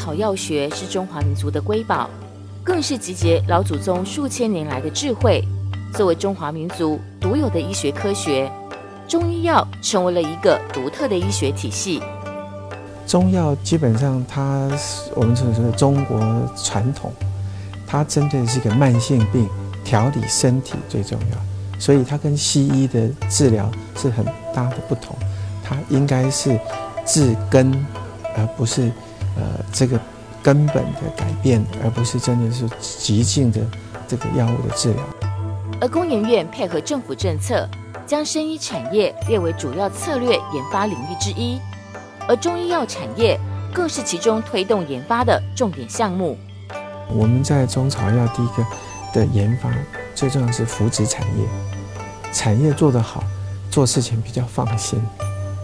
草药学是中华民族的瑰宝，更是集结老祖宗数千年来的智慧。作为中华民族独有的医学科学，中医药成为了一个独特的医学体系。中药基本上，它是我们所说的中国传统，它针对的是一个慢性病，调理身体最重要，所以它跟西医的治疗是很大的不同。它应该是治根，而不是。呃，这个根本的改变，而不是真的是急性的这个药物的治疗。而工研院配合政府政策，将生医产业列为主要策略研发领域之一，而中医药产业更是其中推动研发的重点项目。我们在中草药第一个的研发，最重要是扶植产业，产业做得好，做事情比较放心。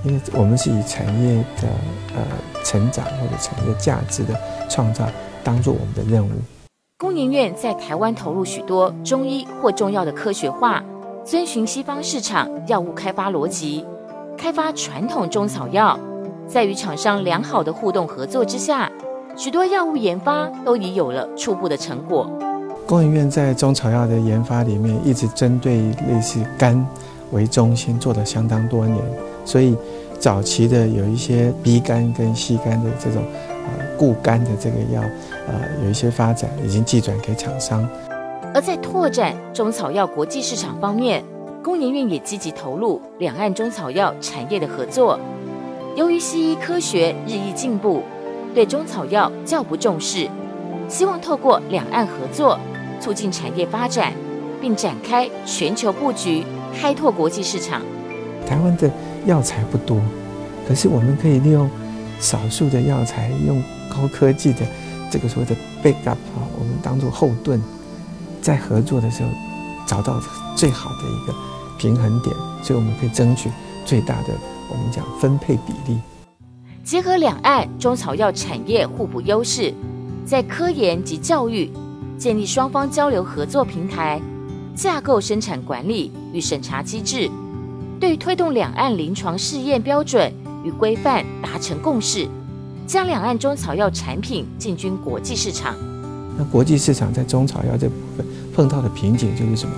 因为我们是以产业的呃成长或者产业价值的创造当做我们的任务。工研院在台湾投入许多中医或中药的科学化，遵循西方市场药物开发逻辑，开发传统中草药，在与厂商良好的互动合作之下，许多药物研发都已有了初步的成果。工研院在中草药的研发里面，一直针对类似肝为中心做了相当多年。所以，早期的有一些 B 肝跟 C 肝的这种呃固肝的这个药，呃有一些发展已经寄转给厂商。而在拓展中草药国际市场方面，工研院也积极投入两岸中草药产业的合作。由于西医科学日益进步，对中草药较不重视，希望透过两岸合作，促进产业发展，并展开全球布局，开拓国际市场。台湾的。药材不多，可是我们可以利用少数的药材，用高科技的这个所谓的 backup 啊，我们当做后盾，在合作的时候找到最好的一个平衡点，所以我们可以争取最大的我们讲分配比例。结合两岸中草药产业互补优势，在科研及教育建立双方交流合作平台，架构生产管理与审查机制。对于推动两岸临床试验标准与规范达成共识，将两岸中草药产品进军国际市场。那国际市场在中草药这部分碰到的瓶颈就是什么？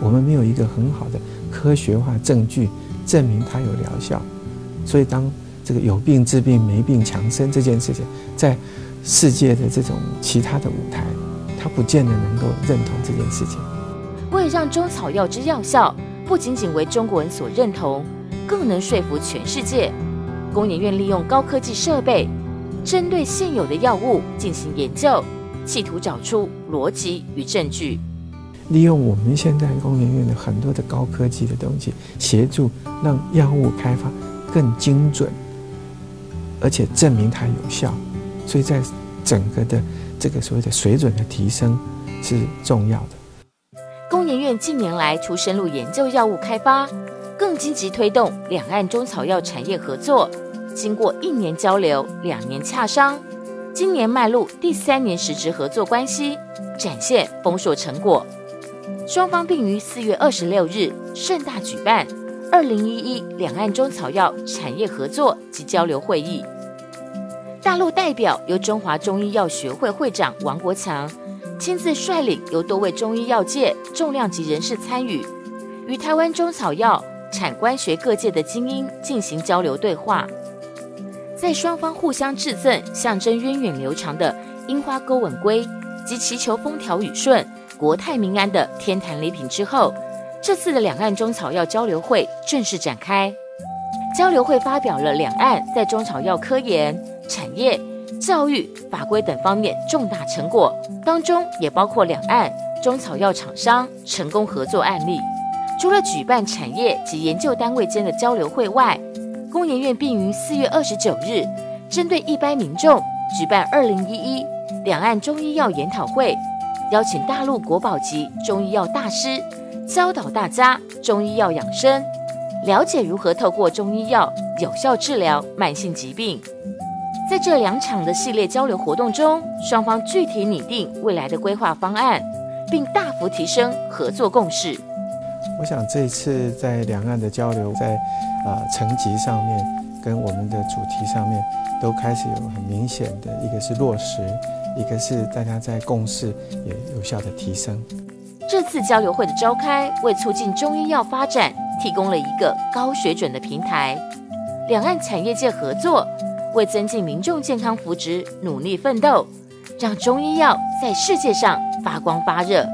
我们没有一个很好的科学化证据证明它有疗效。所以当这个有病治病、没病强身这件事情，在世界的这种其他的舞台，它不见得能够认同这件事情。为让中草药之药效。不仅仅为中国人所认同，更能说服全世界。工研院利用高科技设备，针对现有的药物进行研究，企图找出逻辑与证据。利用我们现在工研院的很多的高科技的东西，协助让药物开发更精准，而且证明它有效。所以在整个的这个所谓的水准的提升是重要的。工研院近年来除深入研究药物开发，更积极推动两岸中草药产业合作。经过一年交流、两年洽商，今年迈入第三年实质合作关系，展现丰硕成果。双方并于四月二十六日盛大举办二零一一两岸中草药产业合作及交流会议。大陆代表由中华中医药学会会长王国强。亲自率领由多位中医药界重量级人士参与，与台湾中草药产官学各界的精英进行交流对话。在双方互相致赠象征源远流长的樱花勾吻龟及祈求风调雨顺、国泰民安的天坛礼品之后，这次的两岸中草药交流会正式展开。交流会发表了两岸在中草药科研产业。教育、法规等方面重大成果，当中也包括两岸中草药厂商成功合作案例。除了举办产业及研究单位间的交流会外，工研院并于四月二十九日，针对一般民众举办二零一一两岸中医药研讨会，邀请大陆国宝级中医药大师，教导大家中医药养生，了解如何透过中医药有效治疗慢性疾病。在这两场的系列交流活动中，双方具体拟定未来的规划方案，并大幅提升合作共识。我想这一次在两岸的交流，在啊层级上面跟我们的主题上面都开始有很明显的一个是落实，一个是大家在共识也有效的提升。这次交流会的召开，为促进中医药发展提供了一个高水准的平台。两岸产业界合作，为增进民众健康福祉努力奋斗，让中医药在世界上发光发热。